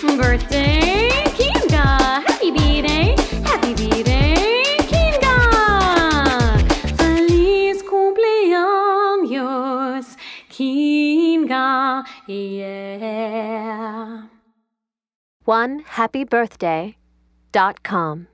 Birthday, Kinga! Happy birthday, happy birthday, Kinga! Feliz cumpleaños, Kinga, yeah. One happy birthday dot com.